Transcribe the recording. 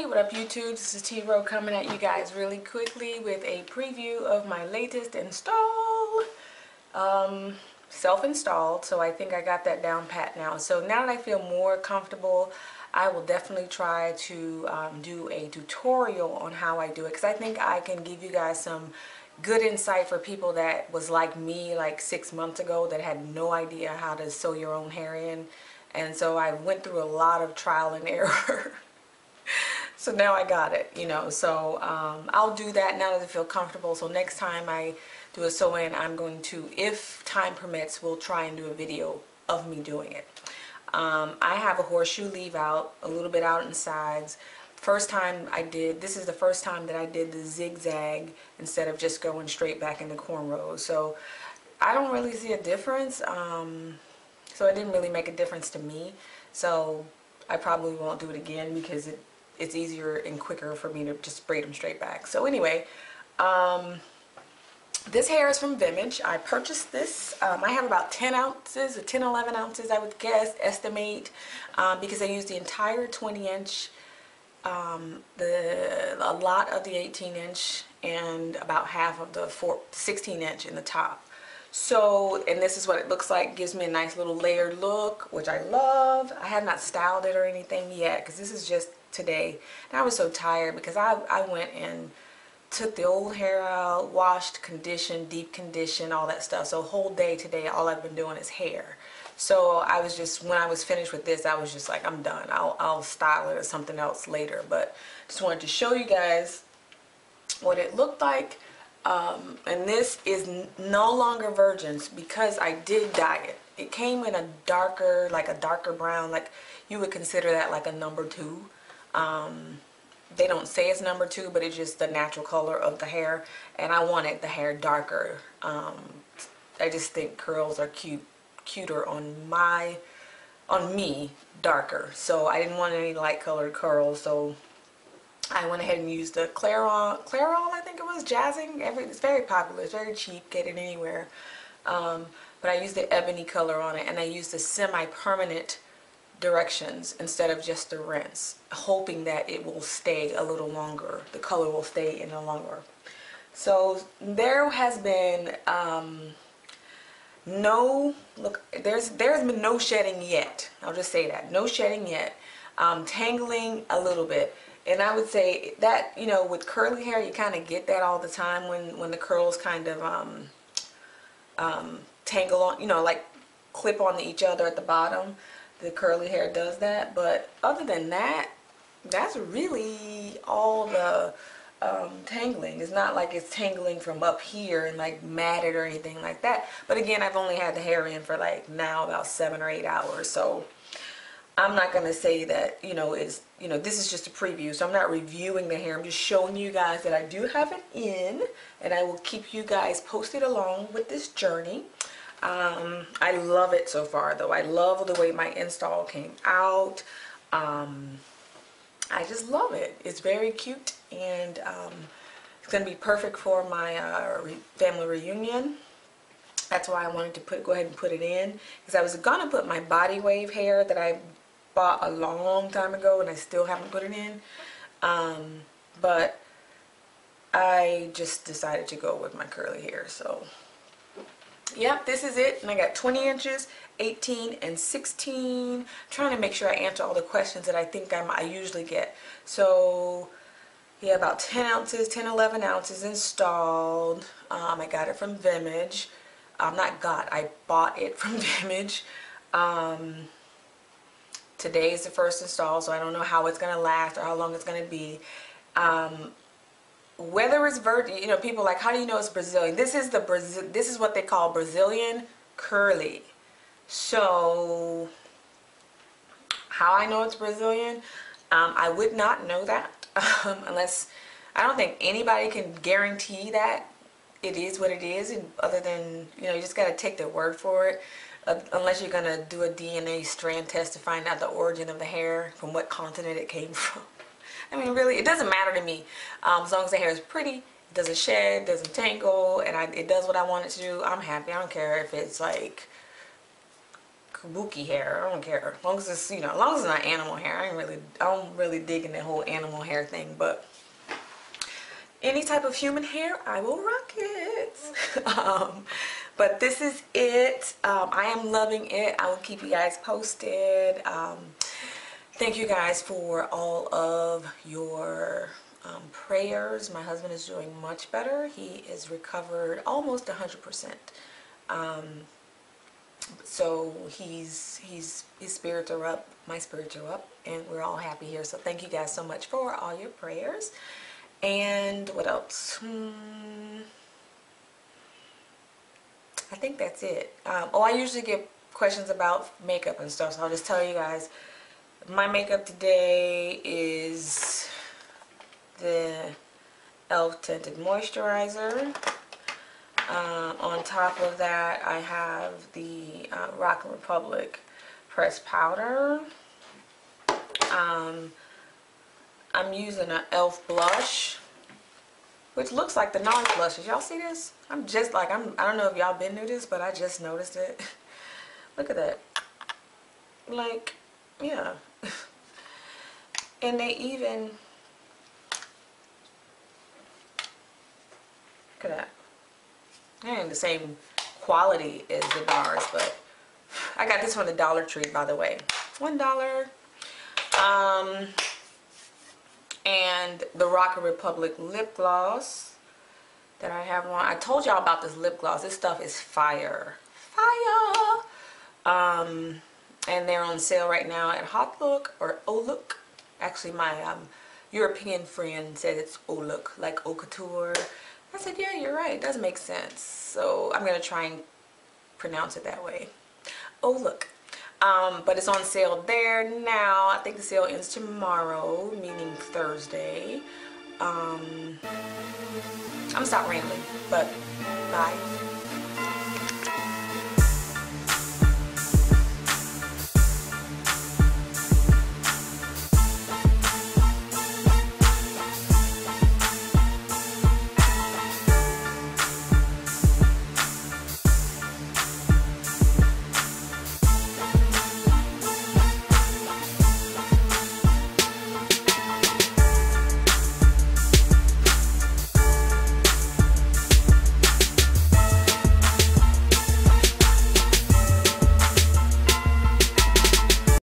Hey, what up YouTube? This is T-Ro coming at you guys really quickly with a preview of my latest install. Um, Self-installed, so I think I got that down pat now. So now that I feel more comfortable, I will definitely try to um, do a tutorial on how I do it because I think I can give you guys some good insight for people that was like me like six months ago that had no idea how to sew your own hair in and so I went through a lot of trial and error so now I got it you know so um, I'll do that now that I feel comfortable so next time I do a sew in I'm going to if time permits we'll try and do a video of me doing it um, I have a horseshoe leave out a little bit out in sides first time I did, this is the first time that I did the zigzag instead of just going straight back into cornrows. So I don't really see a difference. Um, so it didn't really make a difference to me. So I probably won't do it again because it, it's easier and quicker for me to just braid them straight back. So anyway, um, this hair is from Vimage. I purchased this. Um, I have about 10 ounces or 10, 11 ounces I would guess, estimate, um, because I used the entire 20 inch um, the a lot of the 18 inch and about half of the four, 16 inch in the top. So, and this is what it looks like. Gives me a nice little layered look, which I love. I have not styled it or anything yet because this is just today. And I was so tired because I, I went and took the old hair out, washed, conditioned, deep conditioned, all that stuff. So whole day today, all I've been doing is hair. So I was just, when I was finished with this, I was just like, I'm done. I'll, I'll style it or something else later. But just wanted to show you guys what it looked like. Um, and this is no longer virgins because I did dye it. It came in a darker, like a darker brown, like you would consider that like a number two. Um, they don't say it's number two, but it's just the natural color of the hair. And I wanted the hair darker. Um, I just think curls are cute cuter on my on me darker so I didn't want any light colored curls so I went ahead and used the Clairol, Clairol I think it was, Jazzing, Every, it's very popular, it's very cheap, get it anywhere. Um, but I used the ebony color on it and I used the semi-permanent directions instead of just the rinse, hoping that it will stay a little longer, the color will stay in a longer. So there has been um, no look there's there's been no shedding yet. I'll just say that no shedding yet. Um, tangling a little bit. And I would say that you know with curly hair you kind of get that all the time when when the curls kind of um, um, tangle on you know like clip on each other at the bottom the curly hair does that but other than that that's really all the um, tangling. It's not like it's tangling from up here and like matted or anything like that. But again, I've only had the hair in for like now about seven or eight hours. So I'm not going to say that, you know, is you know, this is just a preview. So I'm not reviewing the hair. I'm just showing you guys that I do have it in and I will keep you guys posted along with this journey. Um, I love it so far though. I love the way my install came out. Um, I just love it. It's very cute and um, it's going to be perfect for my uh, re family reunion. That's why I wanted to put go ahead and put it in because I was going to put my body wave hair that I bought a long time ago and I still haven't put it in. Um, but I just decided to go with my curly hair. So, yep, this is it. And I got 20 inches 18 and 16 trying to make sure I answer all the questions that I think I'm, I usually get. So yeah about 10 ounces 10 11 ounces installed. Um, I got it from Vimage. I'm um, not got I bought it from Vimage. Um, today is the first install so I don't know how it's gonna last or how long it's gonna be. Um, whether it's virgin you know people like how do you know it's Brazilian this is the Brazil this is what they call Brazilian curly so how I know it's Brazilian, um, I would not know that um, unless, I don't think anybody can guarantee that it is what it is and other than, you know, you just got to take their word for it. Uh, unless you're to do a DNA strand test to find out the origin of the hair, from what continent it came from. I mean, really, it doesn't matter to me. Um, as long as the hair is pretty, it doesn't shed, doesn't tangle, and I, it does what I want it to do, I'm happy. I don't care if it's like kabuki hair. I don't care. As long as it's, you know, as long as it's not animal hair. I ain't really, I don't really digging in that whole animal hair thing, but any type of human hair, I will rock it. um, but this is it. Um, I am loving it. I will keep you guys posted. Um, thank you guys for all of your um, prayers. My husband is doing much better. He is recovered almost 100%. Um, so he's he's his spirits are up my spirits are up and we're all happy here so thank you guys so much for all your prayers and what else hmm. I think that's it um, oh I usually get questions about makeup and stuff so I'll just tell you guys my makeup today is the e.l.f. tinted moisturizer um, on top of that, I have the uh, Rock Republic pressed powder. Um, I'm using an e.l.f. blush, which looks like the NARS blushes. Y'all see this? I'm just like, I'm, I don't know if y'all been through this, but I just noticed it. Look at that. Like, yeah. And they even, look at that and the same quality as the NARS, but I got this from the Dollar Tree, by the way. One dollar. Um, and the Rocker Republic lip gloss that I have on. I told y'all about this lip gloss. This stuff is fire. Fire! Um, and they're on sale right now at HauteLook or Look. Actually, my um, European friend said it's O Look, like Haute Couture. I said, yeah, you're right. It does make sense. So I'm going to try and pronounce it that way. Oh, look. Um, but it's on sale there now. I think the sale ends tomorrow, meaning Thursday. Um, I'm stop rambling, but bye.